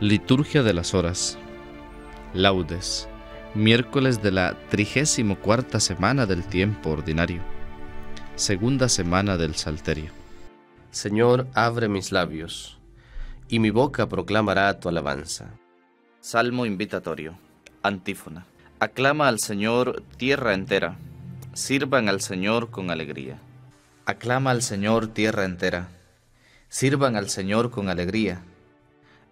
Liturgia de las Horas. Laudes. Miércoles de la trigésimo cuarta semana del tiempo ordinario. Segunda semana del Salterio. Señor, abre mis labios, y mi boca proclamará tu alabanza. Salmo invitatorio. Antífona. Aclama al Señor tierra entera. Sirvan al Señor con alegría. Aclama al Señor tierra entera. Sirvan al Señor con alegría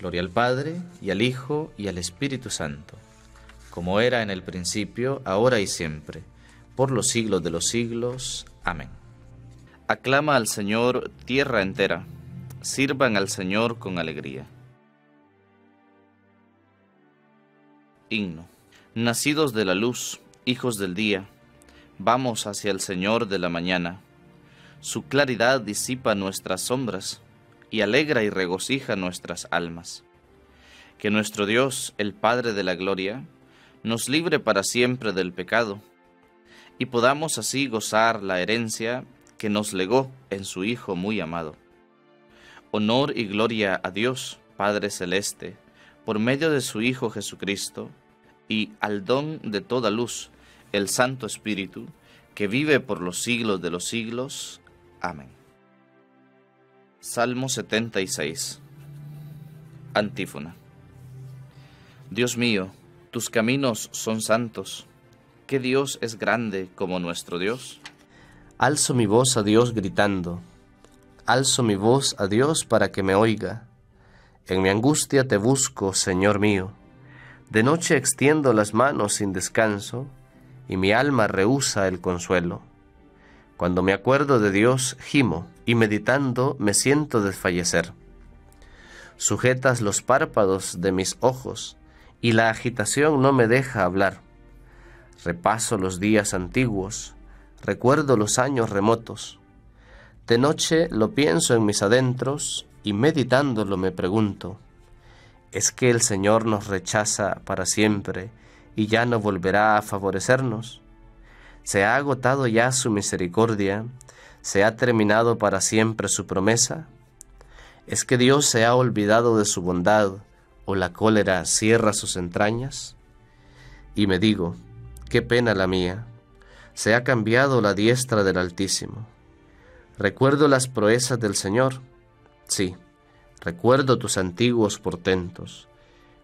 Gloria al Padre, y al Hijo, y al Espíritu Santo, como era en el principio, ahora y siempre, por los siglos de los siglos. Amén. Aclama al Señor tierra entera, sirvan al Señor con alegría. Himno. Nacidos de la luz, hijos del día, vamos hacia el Señor de la mañana. Su claridad disipa nuestras sombras y alegra y regocija nuestras almas. Que nuestro Dios, el Padre de la Gloria, nos libre para siempre del pecado, y podamos así gozar la herencia que nos legó en su Hijo muy amado. Honor y gloria a Dios, Padre Celeste, por medio de su Hijo Jesucristo, y al don de toda luz, el Santo Espíritu, que vive por los siglos de los siglos. Amén. Salmo 76 Antífona Dios mío, tus caminos son santos. ¿Qué Dios es grande como nuestro Dios? Alzo mi voz a Dios gritando. Alzo mi voz a Dios para que me oiga. En mi angustia te busco, Señor mío. De noche extiendo las manos sin descanso, y mi alma rehúsa el consuelo. Cuando me acuerdo de Dios, gimo, y meditando me siento desfallecer. Sujetas los párpados de mis ojos, y la agitación no me deja hablar. Repaso los días antiguos, recuerdo los años remotos. De noche lo pienso en mis adentros, y meditándolo me pregunto, ¿es que el Señor nos rechaza para siempre y ya no volverá a favorecernos? ¿Se ha agotado ya su misericordia? ¿Se ha terminado para siempre su promesa? ¿Es que Dios se ha olvidado de su bondad o la cólera cierra sus entrañas? Y me digo, qué pena la mía, se ha cambiado la diestra del Altísimo. Recuerdo las proezas del Señor, sí, recuerdo tus antiguos portentos,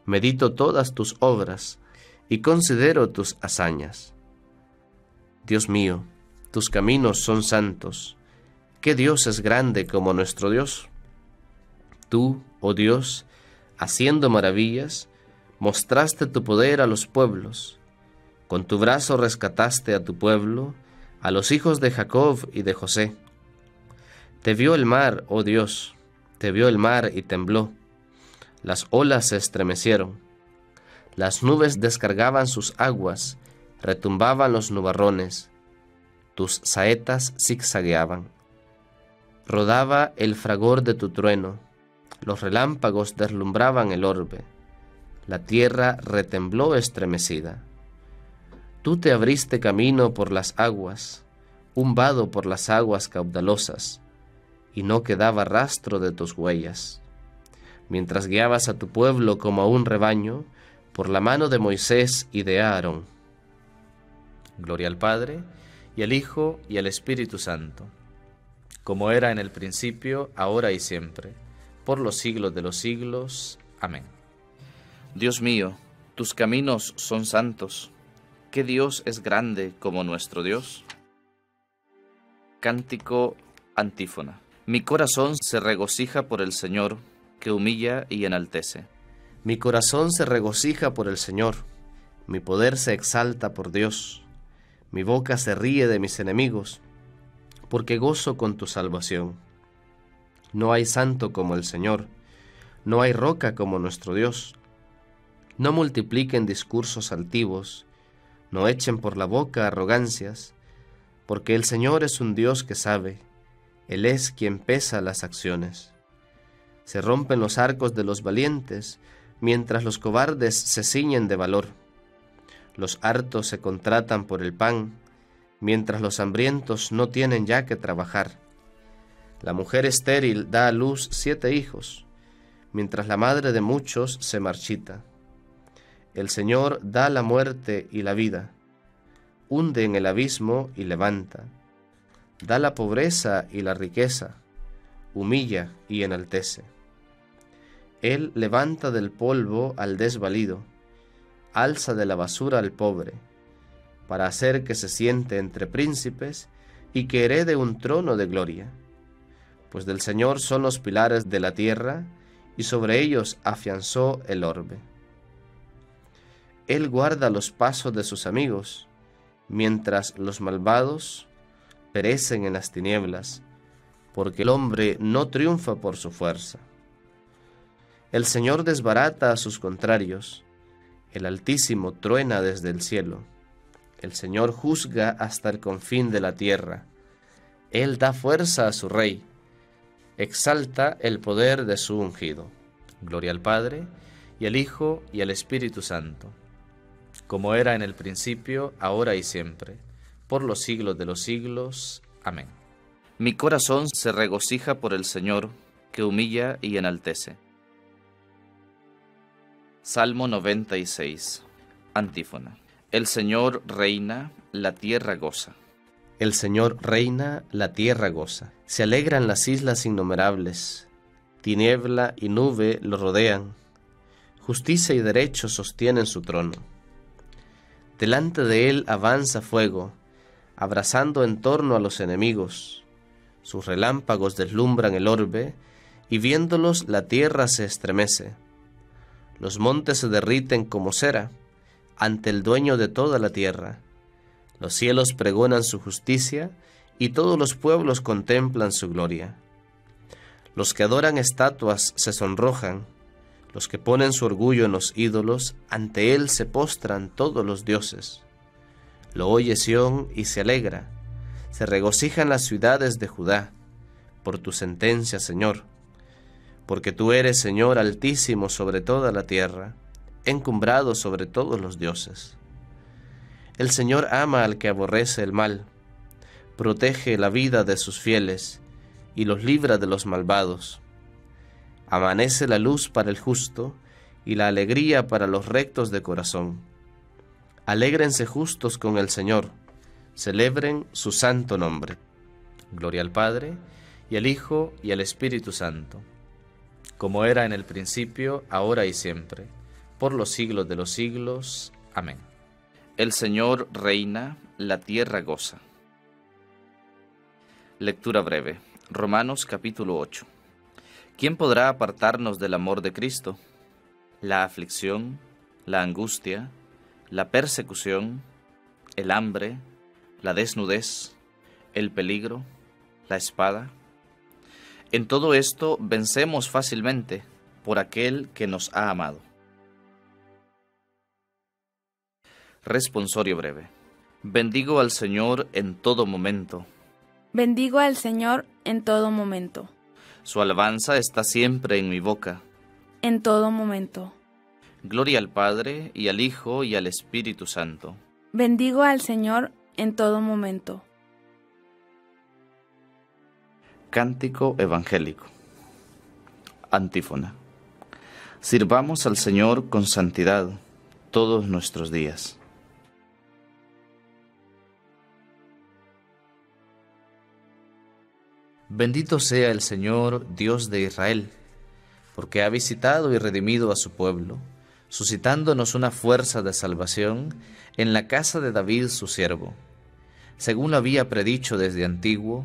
medito todas tus obras y considero tus hazañas. Dios mío, tus caminos son santos. ¿Qué Dios es grande como nuestro Dios? Tú, oh Dios, haciendo maravillas, mostraste tu poder a los pueblos. Con tu brazo rescataste a tu pueblo, a los hijos de Jacob y de José. Te vio el mar, oh Dios, te vio el mar y tembló. Las olas se estremecieron. Las nubes descargaban sus aguas retumbaban los nubarrones, tus saetas zigzagueaban. Rodaba el fragor de tu trueno, los relámpagos deslumbraban el orbe, la tierra retembló estremecida. Tú te abriste camino por las aguas, un vado por las aguas caudalosas, y no quedaba rastro de tus huellas. Mientras guiabas a tu pueblo como a un rebaño, por la mano de Moisés y de Aarón, Gloria al Padre, y al Hijo, y al Espíritu Santo, como era en el principio, ahora y siempre, por los siglos de los siglos. Amén. Dios mío, tus caminos son santos. ¿Qué Dios es grande como nuestro Dios? Cántico antífona. Mi corazón se regocija por el Señor, que humilla y enaltece. Mi corazón se regocija por el Señor, mi poder se exalta por Dios mi boca se ríe de mis enemigos, porque gozo con tu salvación. No hay santo como el Señor, no hay roca como nuestro Dios. No multipliquen discursos altivos, no echen por la boca arrogancias, porque el Señor es un Dios que sabe, Él es quien pesa las acciones. Se rompen los arcos de los valientes, mientras los cobardes se ciñen de valor. Los hartos se contratan por el pan, mientras los hambrientos no tienen ya que trabajar. La mujer estéril da a luz siete hijos, mientras la madre de muchos se marchita. El Señor da la muerte y la vida, hunde en el abismo y levanta, da la pobreza y la riqueza, humilla y enaltece. Él levanta del polvo al desvalido, alza de la basura al pobre, para hacer que se siente entre príncipes y que herede un trono de gloria. Pues del Señor son los pilares de la tierra, y sobre ellos afianzó el orbe. Él guarda los pasos de sus amigos, mientras los malvados perecen en las tinieblas, porque el hombre no triunfa por su fuerza. El Señor desbarata a sus contrarios, el Altísimo truena desde el cielo, el Señor juzga hasta el confín de la tierra, Él da fuerza a su rey, exalta el poder de su ungido. Gloria al Padre, y al Hijo, y al Espíritu Santo, como era en el principio, ahora y siempre, por los siglos de los siglos. Amén. Mi corazón se regocija por el Señor, que humilla y enaltece. Salmo 96. Antífona. El Señor reina, la tierra goza. El Señor reina, la tierra goza. Se alegran las islas innumerables. Tiniebla y nube lo rodean. Justicia y derecho sostienen su trono. Delante de él avanza fuego, abrazando en torno a los enemigos. Sus relámpagos deslumbran el orbe, y viéndolos la tierra se estremece los montes se derriten como cera ante el dueño de toda la tierra. Los cielos pregonan su justicia y todos los pueblos contemplan su gloria. Los que adoran estatuas se sonrojan, los que ponen su orgullo en los ídolos, ante él se postran todos los dioses. Lo oye Sión y se alegra, se regocijan las ciudades de Judá, por tu sentencia, Señor porque tú eres Señor altísimo sobre toda la tierra, encumbrado sobre todos los dioses. El Señor ama al que aborrece el mal, protege la vida de sus fieles y los libra de los malvados. Amanece la luz para el justo y la alegría para los rectos de corazón. Alégrense justos con el Señor, celebren su santo nombre. Gloria al Padre, y al Hijo, y al Espíritu Santo como era en el principio, ahora y siempre, por los siglos de los siglos. Amén. El Señor reina, la tierra goza. Lectura breve. Romanos capítulo 8. ¿Quién podrá apartarnos del amor de Cristo? La aflicción, la angustia, la persecución, el hambre, la desnudez, el peligro, la espada. En todo esto vencemos fácilmente por aquel que nos ha amado. Responsorio breve. Bendigo al Señor en todo momento. Bendigo al Señor en todo momento. Su alabanza está siempre en mi boca. En todo momento. Gloria al Padre, y al Hijo, y al Espíritu Santo. Bendigo al Señor en todo momento. Cántico Evangélico. Antífona. Sirvamos al Señor con santidad todos nuestros días. Bendito sea el Señor, Dios de Israel, porque ha visitado y redimido a su pueblo, suscitándonos una fuerza de salvación en la casa de David su siervo, según lo había predicho desde antiguo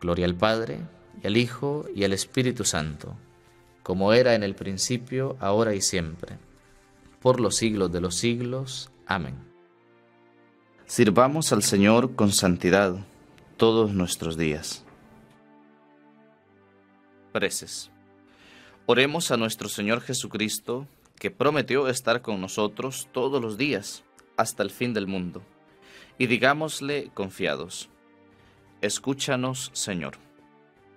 Gloria al Padre, y al Hijo, y al Espíritu Santo, como era en el principio, ahora y siempre, por los siglos de los siglos. Amén. Sirvamos al Señor con santidad todos nuestros días. Preces. Oremos a nuestro Señor Jesucristo, que prometió estar con nosotros todos los días, hasta el fin del mundo. Y digámosle confiados, escúchanos, Señor.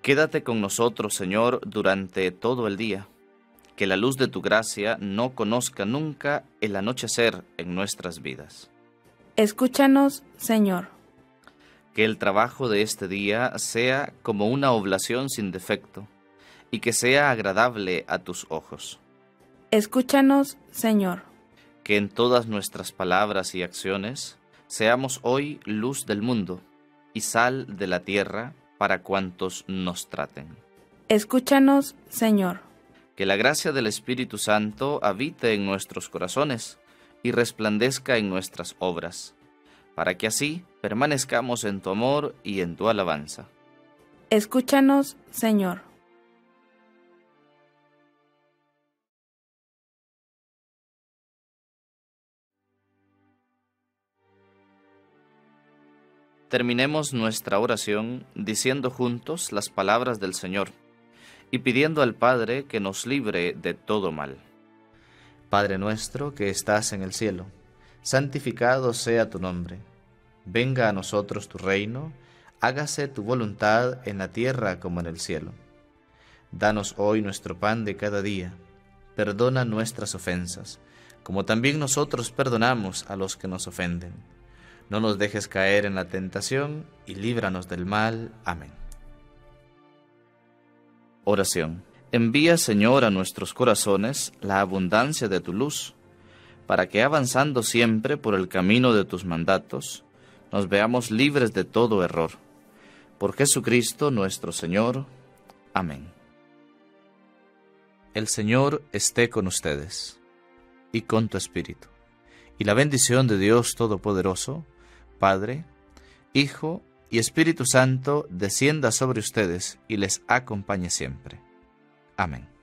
Quédate con nosotros, Señor, durante todo el día. Que la luz de tu gracia no conozca nunca el anochecer en nuestras vidas. Escúchanos, Señor. Que el trabajo de este día sea como una oblación sin defecto y que sea agradable a tus ojos. Escúchanos, Señor. Que en todas nuestras palabras y acciones seamos hoy luz del mundo y sal de la tierra para cuantos nos traten. Escúchanos, Señor. Que la gracia del Espíritu Santo habite en nuestros corazones y resplandezca en nuestras obras, para que así permanezcamos en tu amor y en tu alabanza. Escúchanos, Señor. Terminemos nuestra oración diciendo juntos las palabras del Señor y pidiendo al Padre que nos libre de todo mal. Padre nuestro que estás en el cielo, santificado sea tu nombre. Venga a nosotros tu reino, hágase tu voluntad en la tierra como en el cielo. Danos hoy nuestro pan de cada día. Perdona nuestras ofensas, como también nosotros perdonamos a los que nos ofenden no nos dejes caer en la tentación y líbranos del mal. Amén. Oración. Envía, Señor, a nuestros corazones la abundancia de tu luz, para que avanzando siempre por el camino de tus mandatos, nos veamos libres de todo error. Por Jesucristo nuestro Señor. Amén. El Señor esté con ustedes y con tu espíritu. Y la bendición de Dios Todopoderoso, Padre, Hijo y Espíritu Santo descienda sobre ustedes y les acompañe siempre. Amén.